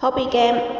HobbiGame.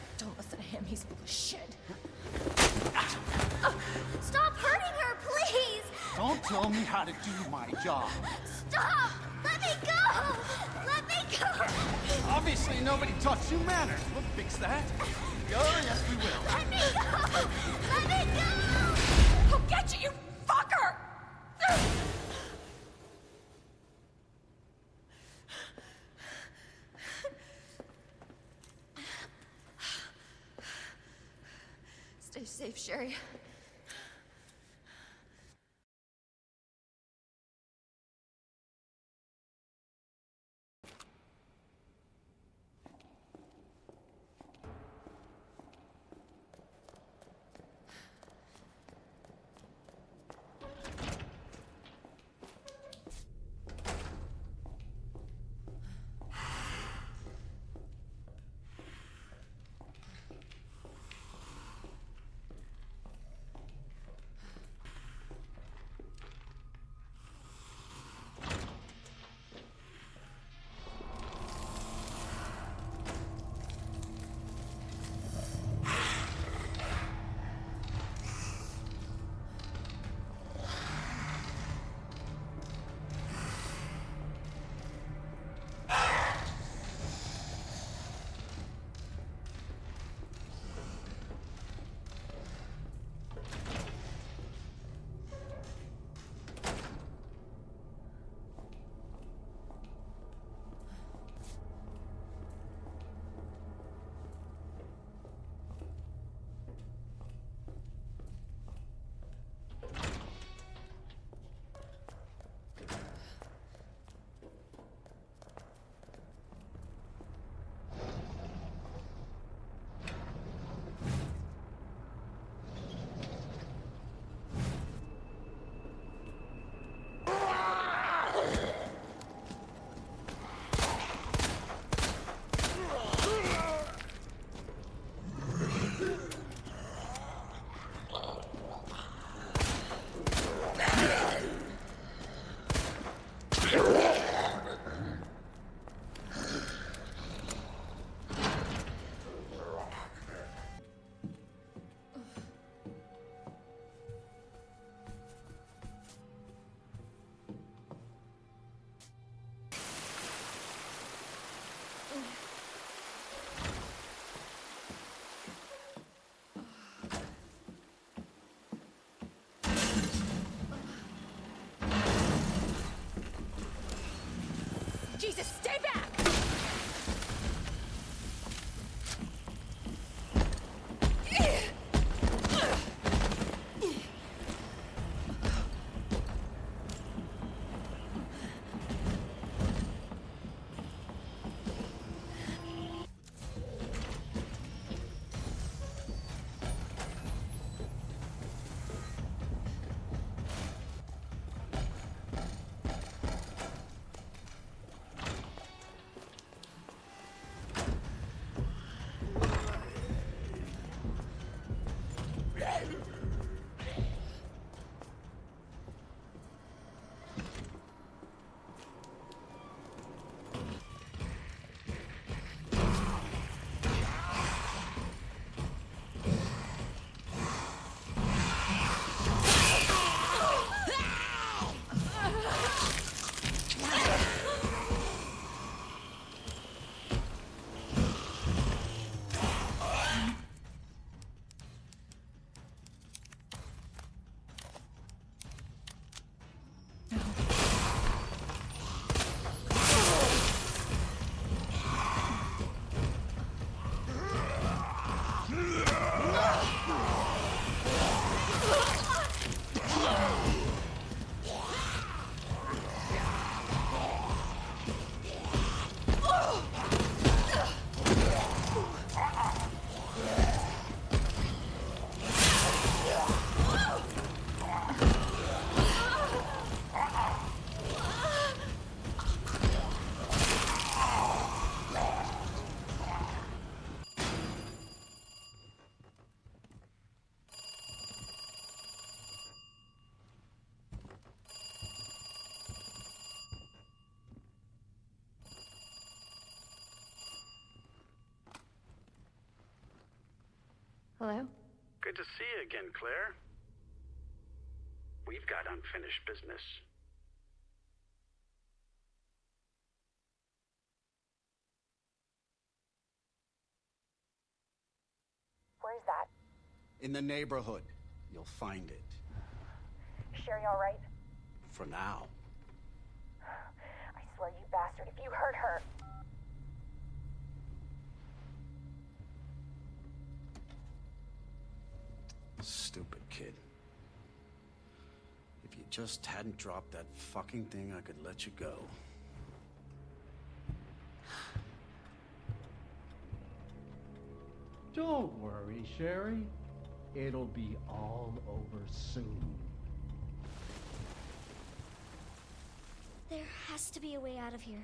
Don't listen to him, he's full of shit. Stop hurting her, please! Don't tell me how to do my job. Stop! Let me go! Let me go! Obviously, nobody taught you manners. We'll fix that. Oh, Stay safe, Sherry. Jesus, stay back! Hello? Good to see you again, Claire. We've got unfinished business. Where's that? In the neighborhood. You'll find it. Sherry all right? For now. I swear, you bastard, if you hurt her. Stupid kid. If you just hadn't dropped that fucking thing, I could let you go. Don't worry, Sherry. It'll be all over soon. There has to be a way out of here.